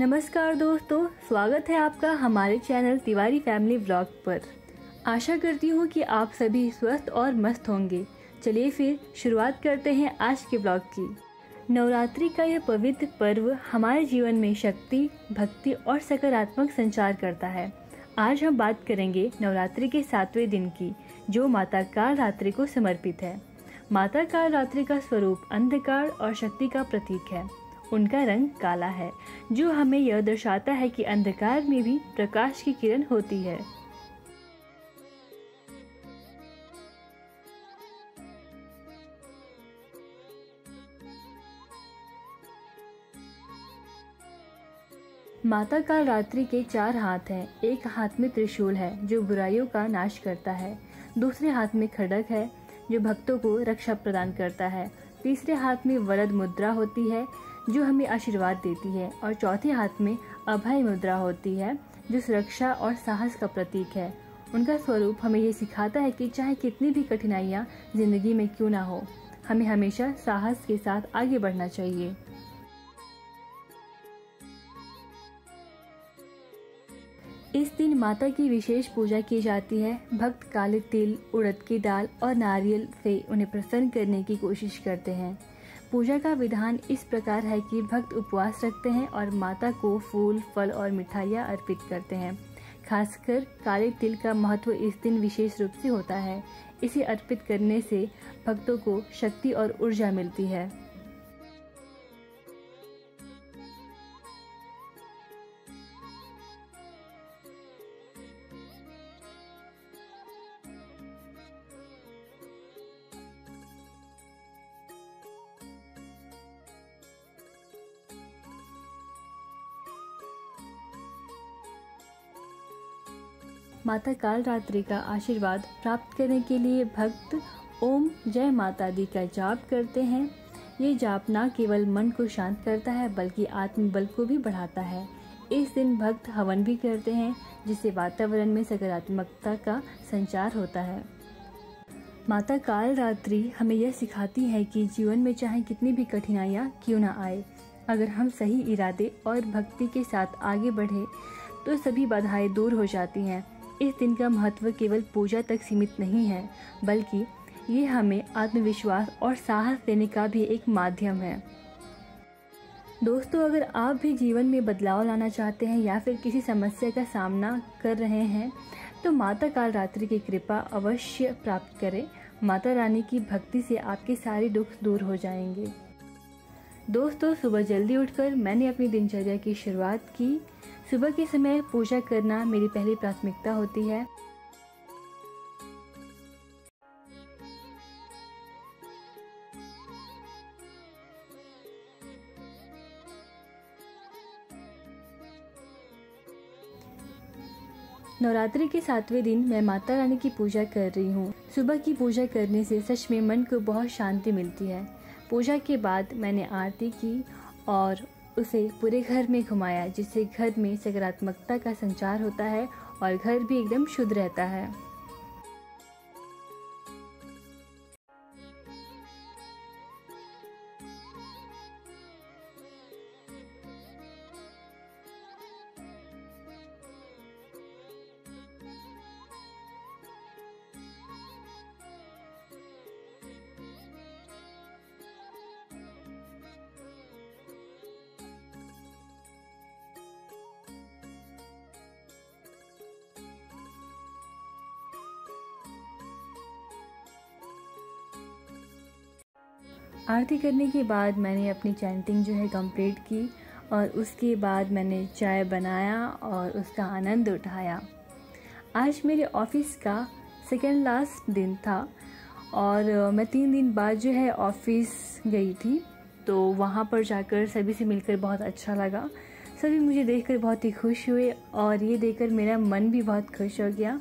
नमस्कार दोस्तों, स्वागत है आपका हमारे चैनल तिवारी फैमिली व्लॉग पर। आशा करती हूँ कि आप सभी स्वस्थ और मस्त होंगे। चलिए फिर शुरुआत करते हैं आज के ब्लॉग की। नवरात्रि का यह पवित्र पर्व हमारे जीवन में शक्ति, भक्ति और सकारात्मक संचार करता है। आज हम बात करेंगे नवरात्रि के सातवें दिन की, जो माता काल रात्रि को समर्पित है। माता काल रात्रि का स्वरूप अंधकार और शक्ति का प्रतीक है। उनका रंग काला है, जो हमें यह दर्शाता है कि अंधकार में भी प्रकाश की किरण होती है। माता काल रात्रि के चार हाथ हैं। एक हाथ में त्रिशूल है, जो बुराइयों का नाश करता है। दूसरे हाथ में खड़क है, जो भक्तों को रक्षा प्रदान करता है। तीसरे हाथ में वरद मुद्रा होती है जो हमें आशीर्वाद देती है। और चौथे हाथ में अभय मुद्रा होती है, जो सुरक्षा और साहस का प्रतीक है। उनका स्वरूप हमें ये सिखाता है कि चाहे कितनी भी कठिनाइयाँ ज़िंदगी में क्यों ना हो, हमें हमेशा साहस के साथ आगे बढ़ना चाहिए। इस दिन माता की विशेष पूजा की जाती है। भक्त काले तिल, उड़द की दाल और नारियल से उन्हें प्रसन्न करने की कोशिश करते हैं। पूजा का विधान इस प्रकार है कि भक्त उपवास रखते हैं और माता को फूल, फल और मिठाइयाँ अर्पित करते हैं। खासकर काले तिल का महत्व इस दिन विशेष रूप से होता है। इसे अर्पित करने से भक्तों को शक्ति और ऊर्जा मिलती है। माता काल रात्रि का आशीर्वाद प्राप्त करने के लिए भक्त ओम जय माता दी का जाप करते हैं। ये जाप न केवल मन को शांत करता है, बल्कि आत्मबल को भी बढ़ाता है। इस दिन भक्त हवन भी करते हैं, जिससे वातावरण में सकारात्मकता का संचार होता है। माता काल रात्रि हमें यह सिखाती है कि जीवन में चाहे कितनी भी कठिनाइयाँ क्यों ना आए, अगर हम सही इरादे और भक्ति के साथ आगे बढ़े तो सभी बाधाएँ दूर हो जाती हैं। इस दिन का महत्व केवल पूजा तक सीमित नहीं है, बल्कि ये हमें आत्मविश्वास और साहस देने का भी एक माध्यम है। दोस्तों, अगर आप भी जीवन में बदलाव लाना चाहते हैं या फिर किसी समस्या का सामना कर रहे हैं तो माता काल रात्रि की कृपा अवश्य प्राप्त करें। माता रानी की भक्ति से आपके सारे दुख दूर हो जाएँगे। दोस्तों, सुबह जल्दी उठकर मैंने अपनी दिनचर्या की शुरुआत की। सुबह के समय पूजा करना मेरी पहली प्राथमिकता होती है। नवरात्रि के सातवें दिन मैं माता रानी की पूजा कर रही हूँ। सुबह की पूजा करने से सच में मन को बहुत शांति मिलती है। पूजा के बाद मैंने आरती की और उसे पूरे घर में घुमाया, जिससे घर में सकारात्मकता का संचार होता है और घर भी एकदम शुद्ध रहता है। आरती करने के बाद मैंने अपनी चैंटिंग जो है कंप्लीट की और उसके बाद मैंने चाय बनाया और उसका आनंद उठाया। आज मेरे ऑफ़िस का सेकेंड लास्ट दिन था और मैं तीन दिन बाद जो है ऑफ़िस गई थी तो वहाँ पर जाकर सभी से मिलकर बहुत अच्छा लगा। सभी मुझे देखकर बहुत ही खुश हुए और ये देखकर मेरा मन भी बहुत खुश हो गया।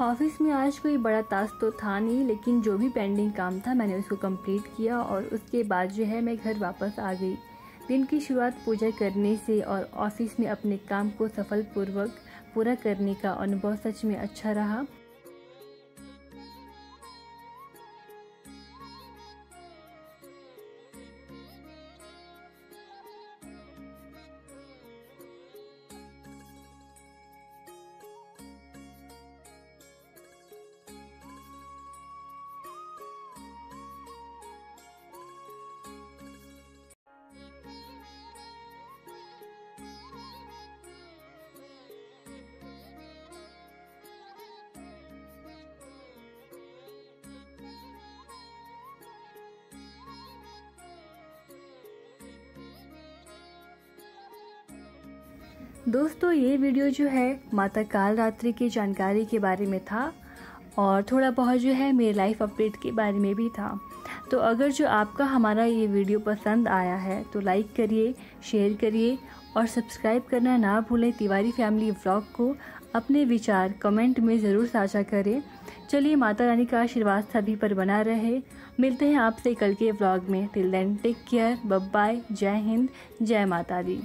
ऑफ़िस में आज कोई बड़ा टास्क तो था नहीं, लेकिन जो भी पेंडिंग काम था, मैंने उसको कंप्लीट किया और उसके बाद जो है, मैं घर वापस आ गई। दिन की शुरुआत पूजा करने से और ऑफ़िस में अपने काम को सफलपूर्वक पूरा करने का अनुभव सच में अच्छा रहा। दोस्तों, ये वीडियो जो है माता काल रात्रि की जानकारी के बारे में था और थोड़ा बहुत जो है मेरे लाइफ अपडेट के बारे में भी था। तो अगर जो आपका हमारा ये वीडियो पसंद आया है तो लाइक करिए शेयर करिए और सब्सक्राइब करना ना भूलें तिवारी फैमिली व्लॉग को। अपने विचार कमेंट में ज़रूर साझा करें। चलिए, माता रानी का आशीर्वाद सभी पर बना रहे। मिलते हैं आपसे कल के व्लॉग में। Till then take care bye bye जय हिंद, जय माता दी।